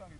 땅이